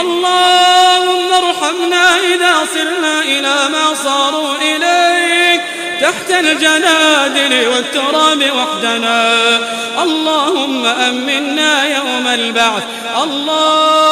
اللهم ارحمنا إذا صرنا إلى ما صاروا إليك تحت الجنادل والتراب وحدنا. اللهم أمنا يوم البعث. الله